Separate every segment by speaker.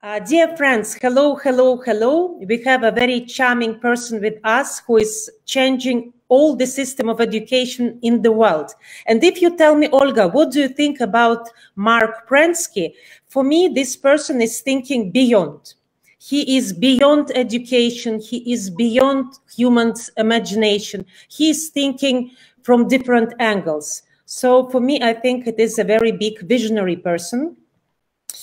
Speaker 1: Uh, dear friends, hello, hello, hello. We have a very charming person with us who is changing all the system of education in the world. And if you tell me, Olga, what do you think about Marc Prensky? For me, this person is thinking beyond. He is beyond education. He is beyond human's imagination. He is thinking from different angles. So for me, I think it is a very big visionary person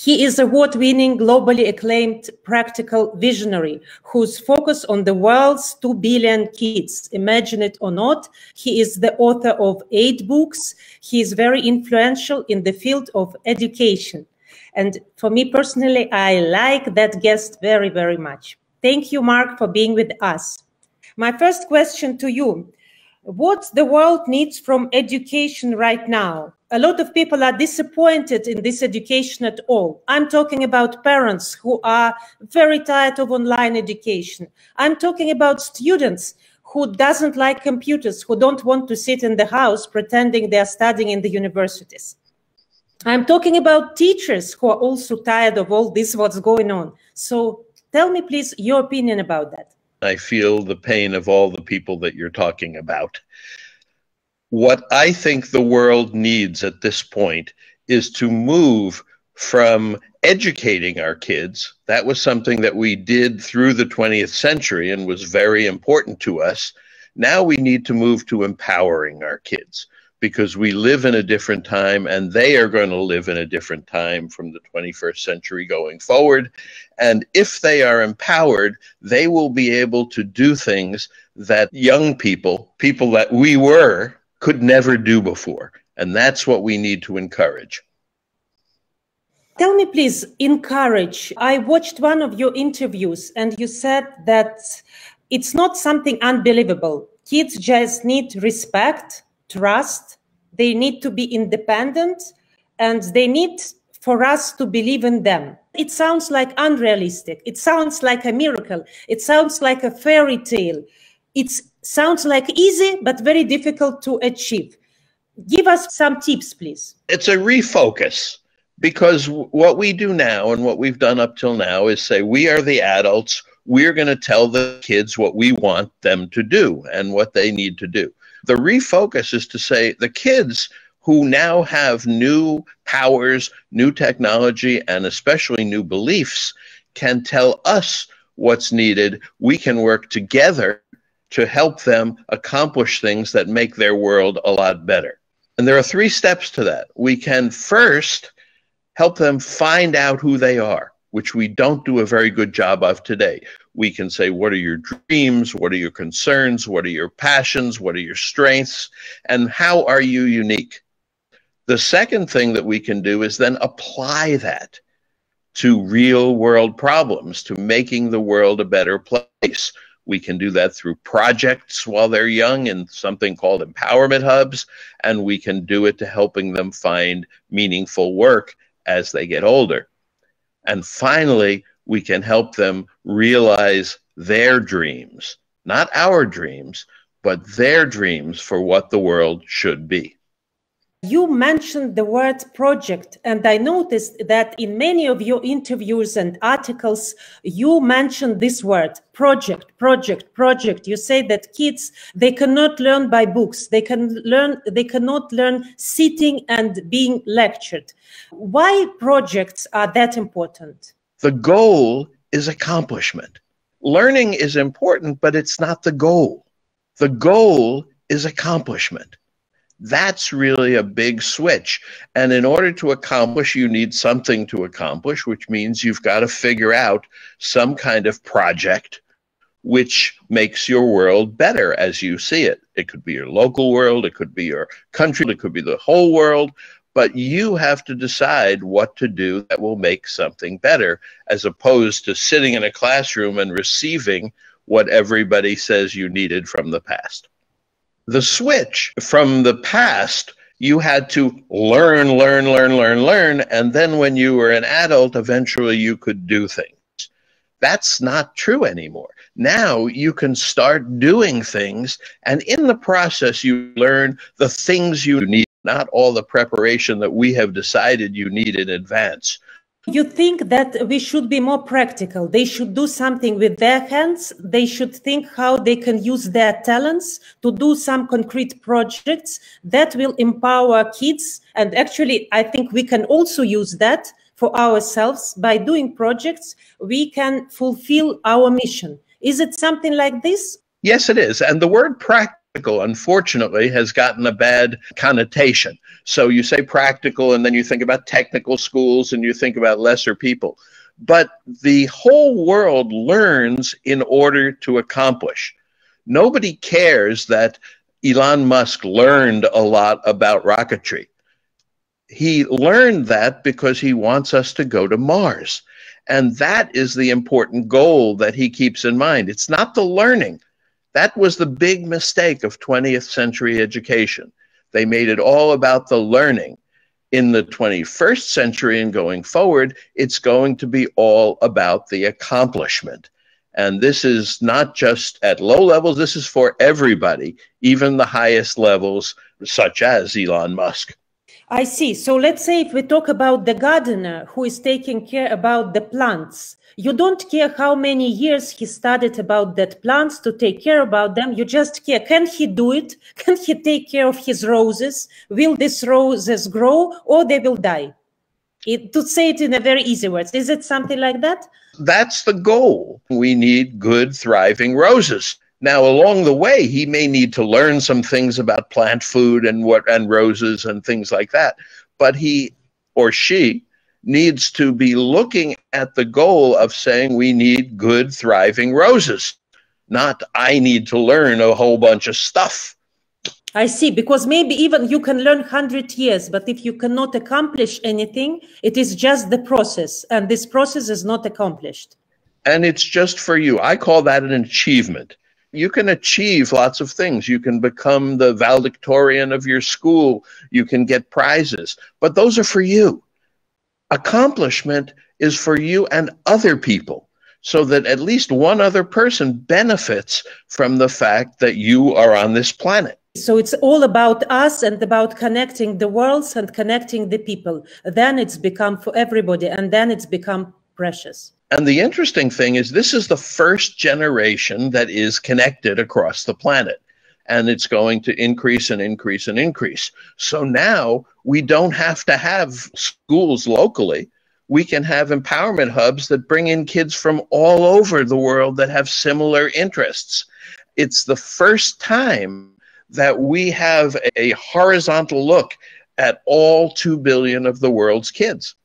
Speaker 1: he is award-winning, globally acclaimed practical visionary whose focus on the world's 2 billion kids. Imagine it or not, he is the author of eight books. He is very influential in the field of education. And for me personally, I like that guest very, very much. Thank you, Marc, for being with us. My first question to you, what the world needs from education right now? A lot of people are disappointed in this education at all. I'm talking about parents who are very tired of online education. I'm talking about students who doesn't like computers, who don't want to sit in the house pretending they're studying in the universities. I'm talking about teachers who are also tired of all this, what's going on. So tell me, please, your opinion about that.
Speaker 2: I feel the pain of all the people that you're talking about. What I think the world needs at this point is to move from educating our kids. That was something that we did through the 20th century and was very important to us. Now we need to move to empowering our kids because we live in a different time and they are going to live in a different time from the 21st century going forward. And if they are empowered, they will be able to do things that young people, people that we were, could never do before. And that's what we need to encourage.
Speaker 1: Tell me, please, encourage. I watched one of your interviews and you said that it's not something unbelievable. Kids just need respect, trust, they need to be independent, and they need for us to believe in them. It sounds like unrealistic. It sounds like a miracle. It sounds like a fairy tale. It sounds like easy, but very difficult to achieve. Give us some tips, please.
Speaker 2: It's a refocus because what we do now and what we've done up till now is say we are the adults. We're going to tell the kids what we want them to do and what they need to do. The refocus is to say the kids who now have new powers, new technology, and especially new beliefs can tell us what's needed. We can work together to help them accomplish things that make their world a lot better. And there are three steps to that. We can first help them find out who they are, which we don't do a very good job of today. We can say, What are your dreams? What are your concerns? What are your passions? What are your strengths? And how are you unique? The second thing that we can do is then apply that to real world problems, to making the world a better place. We can do that through projects while they're young in something called empowerment hubs, and we can do it to helping them find meaningful work as they get older. And finally, we can help them realize their dreams, not our dreams, but their dreams for what the world should be.
Speaker 1: You mentioned the word project, and I noticed that in many of your interviews and articles, you mentioned this word project, project, project. You say that kids, they cannot learn by books. They can learn, they cannot learn sitting and being lectured. Why projects are that important?
Speaker 2: The goal is accomplishment. Learning is important, but it's not the goal. The goal is accomplishment. That's really a big switch. And in order to accomplish, you need something to accomplish, which means you've got to figure out some kind of project which makes your world better as you see it. It could be your local world, it could be your country, it could be the whole world, but you have to decide what to do that will make something better as opposed to sitting in a classroom and receiving what everybody says you needed from the past the switch. From the past you had to learn learn learn learn learn and then when you were an adult eventually you could do things. That's not true anymore. Now you can start doing things and in the process you learn the things you need not all the preparation that we have decided you need in advance
Speaker 1: You think that we should be more practical. They should do something with their hands. They should think how they can use their talents to do some concrete projects that will empower kids. And actually, I think we can also use that for ourselves by doing projects. We can fulfill our mission. Is it something like this?
Speaker 2: Yes, it is. And the word practical unfortunately, has gotten a bad connotation. So you say practical, and then you think about technical schools and you think about lesser people. But the whole world learns in order to accomplish. Nobody cares that Elon Musk learned a lot about rocketry. He learned that because he wants us to go to Mars. And that is the important goal that he keeps in mind. It's not the learning. That was the big mistake of 20th century education. They made it all about the learning. In the 21st century and going forward, it's going to be all about the accomplishment. And this is not just at low levels, this is for everybody, even the highest levels, such as Elon Musk.
Speaker 1: I see. So let's say if we talk about the gardener who is taking care about the plants, you don't care how many years he studied about that plants to take care about them. You just care can he do it? Can he take care of his roses? Will these roses grow or they will die? It, to say it in a very easy words is it something like that?
Speaker 2: That's the goal. We need good thriving roses now along the way he may need to learn some things about plant food and what and roses and things like that but he or she needs to be looking at the goal of saying we need good, thriving roses, not I need to learn a whole bunch of stuff.
Speaker 1: I see, because maybe even you can learn 100 years, but if you cannot accomplish anything, it is just the process, and this process is not accomplished.
Speaker 2: And it's just for you. I call that an achievement. You can achieve lots of things. You can become the valedictorian of your school. You can get prizes, but those are for you accomplishment is for you and other people so that at least one other person benefits from the fact that you are on this planet.
Speaker 1: So it's all about us and about connecting the worlds and connecting the people. Then it's become for everybody and then it's become precious.
Speaker 2: And the interesting thing is, this is the first generation that is connected across the planet and it's going to increase and increase and increase. So now we don't have to have schools locally. We can have empowerment hubs that bring in kids from all over the world that have similar interests. It's the first time that we have a horizontal look at all 2 billion of the world's kids.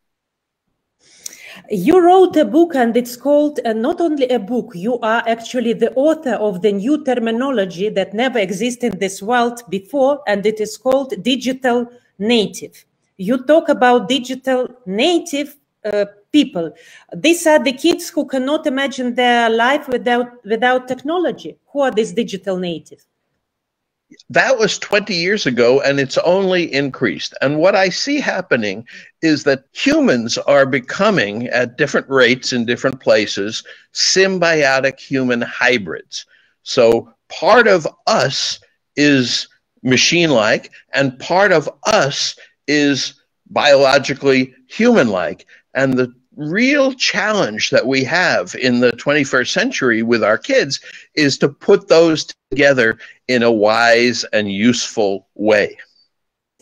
Speaker 1: You wrote a book, and it's called uh, not only a book, you are actually the author of the new terminology that never existed in this world before, and it is called digital native. You talk about digital native uh, people. These are the kids who cannot imagine their life without, without technology. Who are these digital natives?
Speaker 2: That was 20 years ago and it's only increased. And what I see happening is that humans are becoming, at different rates in different places, symbiotic human hybrids. So part of us is machine like, and part of us is biologically human like. And the real challenge that we have in the 21st century with our kids is to put those together in a wise and useful way.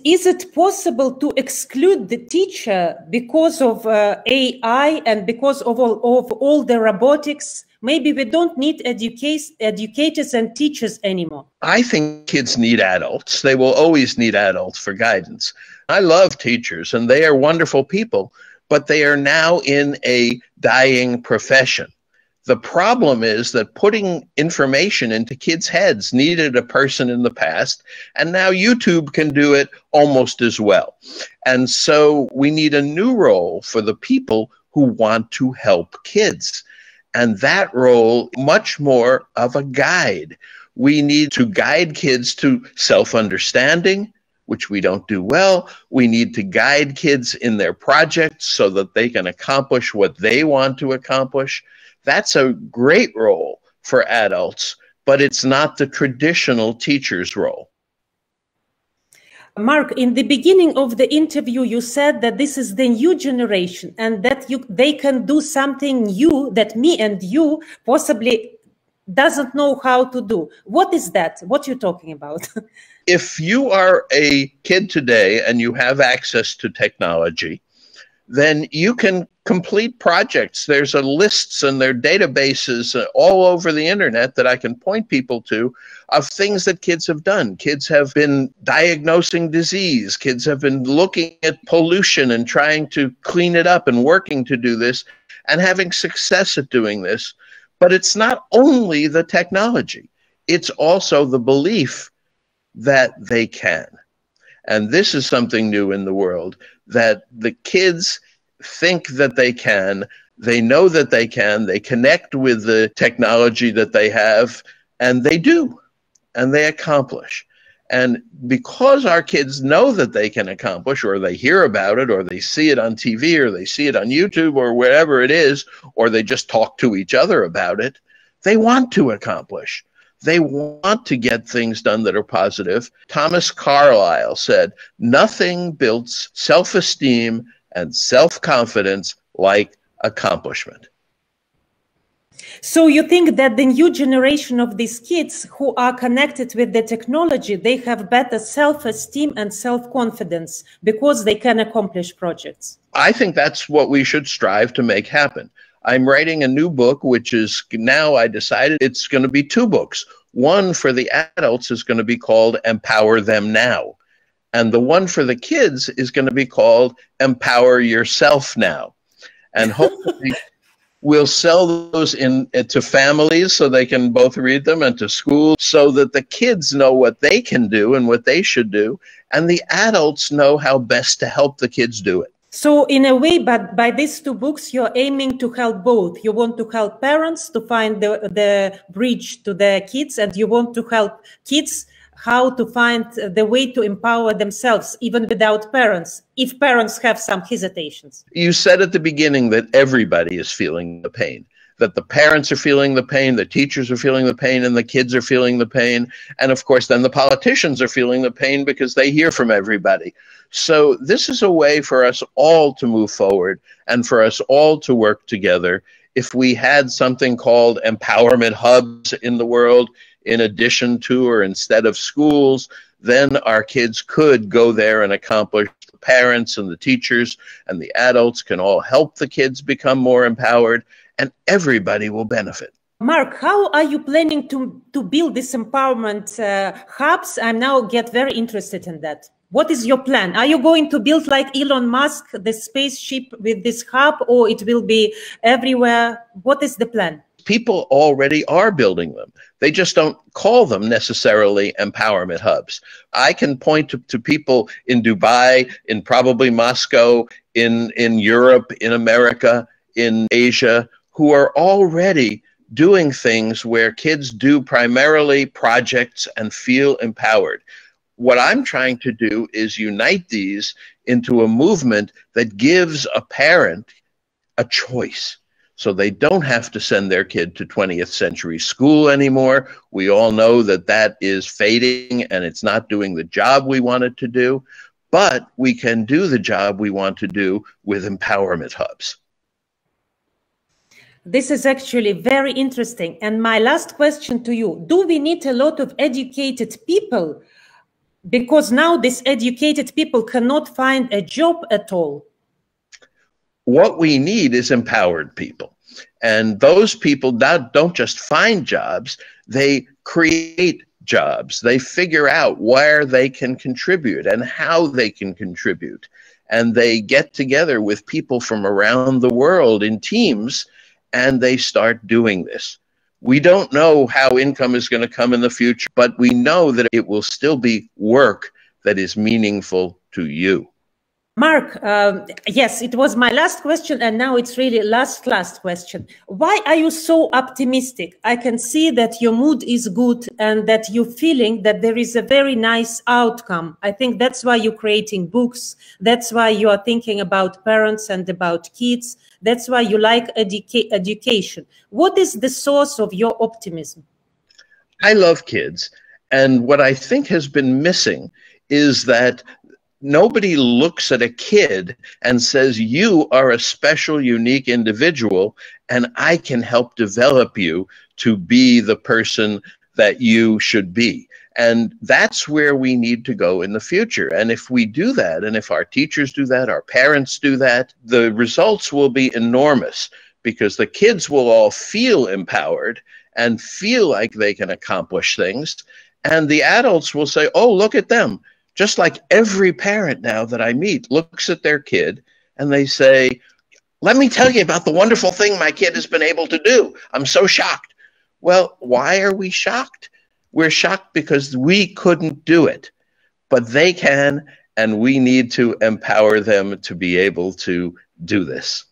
Speaker 1: Is it possible to exclude the teacher because of uh, AI and because of all, of all the robotics? Maybe we don't need educate, educators and teachers anymore.
Speaker 2: I think kids need adults. They will always need adults for guidance. I love teachers and they are wonderful people but they are now in a dying profession. The problem is that putting information into kids' heads needed a person in the past, and now YouTube can do it almost as well. And so we need a new role for the people who want to help kids. And that role, much more of a guide. We need to guide kids to self understanding, which we don't do well. We need to guide kids in their projects so that they can accomplish what they want to accomplish. That's a great role for adults, but it's not the traditional teacher's role.
Speaker 1: Marc, in the beginning of the interview, you said that this is the new generation and that you, they can do something new that me and you possibly doesn't know how to do. What is that? What you're talking about?
Speaker 2: if you are a kid today and you have access to technology, then you can complete projects. There's a lists and there are databases all over the internet that I can point people to of things that kids have done. Kids have been diagnosing disease. Kids have been looking at pollution and trying to clean it up and working to do this and having success at doing this. But it's not only the technology, it's also the belief that they can. And this is something new in the world that the kids think that they can, they know that they can, they connect with the technology that they have, and they do, and they accomplish. And because our kids know that they can accomplish, or they hear about it, or they see it on TV, or they see it on YouTube, or wherever it is, or they just talk to each other about it, they want to accomplish. They want to get things done that are positive. Thomas Carlyle said, Nothing builds self esteem and self confidence like accomplishment.
Speaker 1: So you think that the new generation of these kids who are connected with the technology, they have better self-esteem and self-confidence because they can accomplish projects?
Speaker 2: I think that's what we should strive to make happen. I'm writing a new book, which is now I decided it's going to be two books. One for the adults is going to be called Empower Them Now. And the one for the kids is going to be called Empower Yourself Now. And hopefully, we'll sell those in uh, to families so they can both read them and to schools so that the kids know what they can do and what they should do. And the adults know how best to help the kids do it.
Speaker 1: So, in a way, but by these two books, you're aiming to help both. You want to help parents to find the, the bridge to the kids, and you want to help kids how to find the way to empower themselves, even without parents, if parents have some hesitations.
Speaker 2: You said at the beginning that everybody is feeling the pain that the parents are feeling the pain, the teachers are feeling the pain, and the kids are feeling the pain. And of course, then the politicians are feeling the pain because they hear from everybody. So, this is a way for us all to move forward and for us all to work together. If we had something called empowerment hubs in the world, in addition to or instead of schools, then our kids could go there and accomplish the parents and the teachers and the adults can all help the kids become more empowered and everybody will benefit.
Speaker 1: Marc, how are you planning to, to build this empowerment uh, hubs? I'm now get very interested in that. What is your plan? Are you going to build like Elon Musk, the spaceship with this hub, or it will be everywhere? What is the plan?
Speaker 2: People already are building them. They just don't call them necessarily empowerment hubs. I can point to, to people in Dubai, in probably Moscow, in, in Europe, in America, in Asia, who are already doing things where kids do primarily projects and feel empowered. What I'm trying to do is unite these into a movement that gives a parent a choice. So they don't have to send their kid to 20th century school anymore. We all know that that is fading and it's not doing the job we want it to do. But we can do the job we want to do with empowerment hubs.
Speaker 1: This is actually very interesting. And my last question to you Do we need a lot of educated people? Because now these educated people cannot find a job at all.
Speaker 2: What we need is empowered people. And those people not, don't just find jobs, they create jobs. They figure out where they can contribute and how they can contribute. And they get together with people from around the world in teams and they start doing this. We don't know how income is going to come in the future, but we know that it will still be work that is meaningful to you.
Speaker 1: Marc, um, yes, it was my last question, and now it's really last, last question. Why are you so optimistic? I can see that your mood is good and that you're feeling that there is a very nice outcome. I think that's why you're creating books. That's why you are thinking about parents and about kids. That's why you like educa- education. What is the source of your optimism?
Speaker 2: I love kids. And what I think has been missing is that nobody looks at a kid and says, You are a special, unique individual, and I can help develop you to be the person that you should be. And that's where we need to go in the future. And if we do that, and if our teachers do that, our parents do that, the results will be enormous because the kids will all feel empowered and feel like they can accomplish things. And the adults will say, Oh, look at them just like every parent now that I meet looks at their kid and they say, Let me tell you about the wonderful thing my kid has been able to do. I'm so shocked. Well, why are we shocked? We're shocked because we couldn't do it, but they can, and we need to empower them to be able to do this.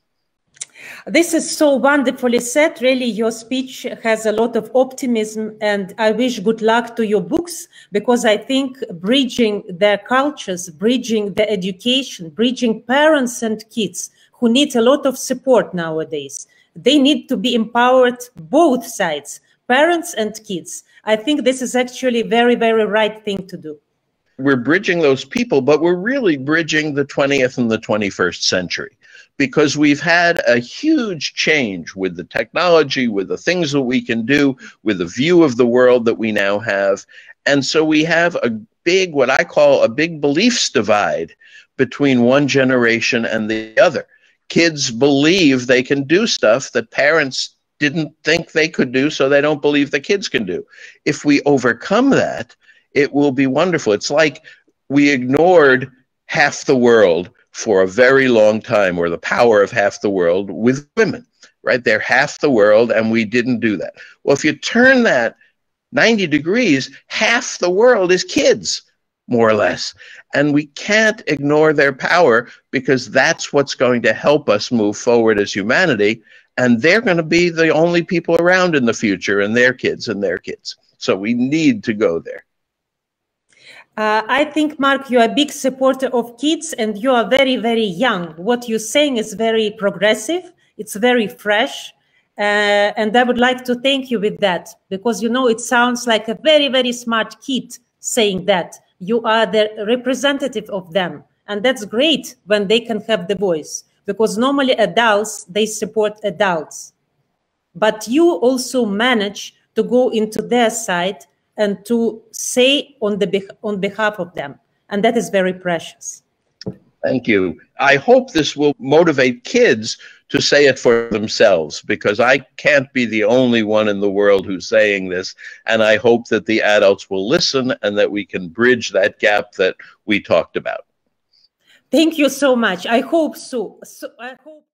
Speaker 1: This is so wonderfully said. Really, your speech has a lot of optimism, and I wish good luck to your books because I think bridging their cultures, bridging the education, bridging parents and kids who need a lot of support nowadays. They need to be empowered, both sides, parents and kids. I think this is actually very, very right thing to do
Speaker 2: we're bridging those people, but we're really bridging the 20th and the 21st century because we've had a huge change with the technology, with the things that we can do, with the view of the world that we now have. And so we have a big, what I call a big beliefs divide between one generation and the other. Kids believe they can do stuff that parents didn't think they could do, so they don't believe the kids can do. If we overcome that, it will be wonderful. It's like we ignored half the world for a very long time, or the power of half the world with women, right? They're half the world, and we didn't do that. Well, if you turn that 90 degrees, half the world is kids, more or less. And we can't ignore their power because that's what's going to help us move forward as humanity. And they're going to be the only people around in the future, and their kids and their kids. So we need to go there.
Speaker 1: Uh, I think, Marc, you are a big supporter of kids and you are very, very young. What you're saying is very progressive. It's very fresh. Uh, and I would like to thank you with that because, you know, it sounds like a very, very smart kid saying that. You are the representative of them. And that's great when they can have the voice because normally adults, they support adults. But you also manage to go into their side and to say on the on behalf of them. And that is very precious.
Speaker 2: Thank you. I hope this will motivate kids to say it for themselves because i can't be the only one in the world who's saying this and i hope that the adults will listen and that we can bridge that gap that we talked about.
Speaker 1: Thank you so much. I hope so, so i hope